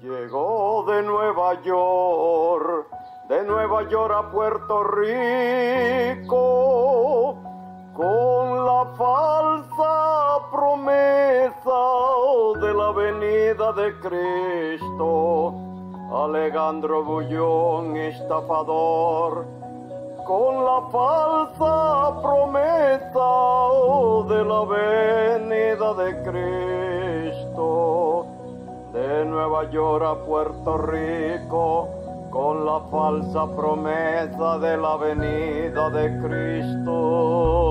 Llegó de Nueva York, de Nueva York a Puerto Rico, con la falsa promesa de la venida de Cristo. Alejandro Bullón, estafador, con la falsa promesa de la venida de Cristo Nueva a Puerto Rico con la falsa promesa de la venida de Cristo.